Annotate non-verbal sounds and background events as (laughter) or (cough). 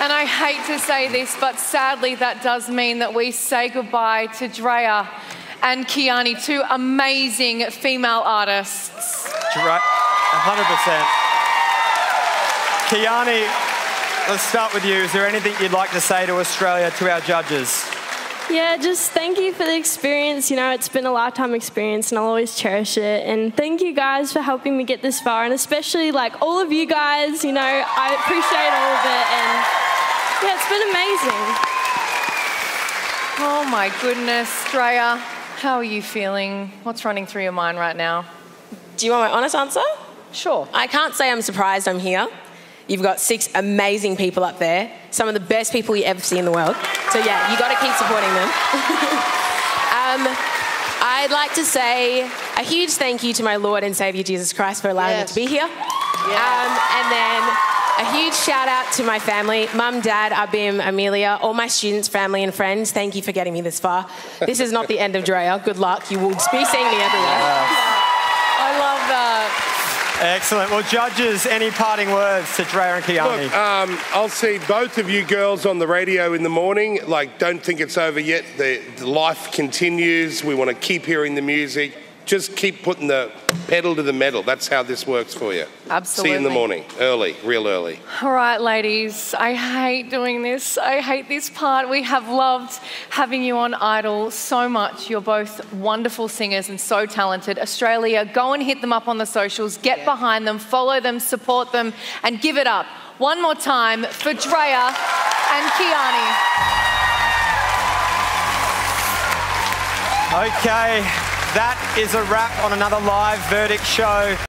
And I hate to say this, but sadly, that does mean that we say goodbye to Drea and Kiani, two amazing female artists. Dre- 100%. Kiani, let's start with you. Is there anything you'd like to say to Australia, to our judges? Yeah, just thank you for the experience. You know, it's been a lifetime experience and I'll always cherish it. And thank you guys for helping me get this far. And especially, like, all of you guys, you know, I appreciate all of it. And yeah, it's been amazing. Oh my goodness, Drea, how are you feeling? What's running through your mind right now? Do you want my honest answer? Sure. I can't say I'm surprised I'm here. You've got six amazing people up there, some of the best people you ever see in the world. So yeah, you got to keep supporting them. (laughs) um, I'd like to say a huge thank you to my Lord and Savior Jesus Christ for allowing Yes. me to be here. Um, and then a huge shout out to my family, mum, dad, Abim, Amelia, all my students, family, and friends. Thank you for getting me this far. This is not the end of Drea. Good luck. You will be seeing me everywhere. I love that. Excellent. Well, judges, any parting words to Drea and Kiani? Look, um, I'll see both of you girls on the radio in the morning. Like, don't think it's over yet. The, the life continues. We want to keep hearing the music. Just keep putting the pedal to the metal. That's how this works for you. Absolutely. See you in the morning, early, real early. All right, ladies, I hate doing this. I hate this part. We have loved having you on Idol so much. You're both wonderful singers and so talented. Australia, go and hit them up on the socials, get behind them, follow them, support them, and give it up one more time for Drea and Kiani. Okay, that is a wrap on another live verdict show.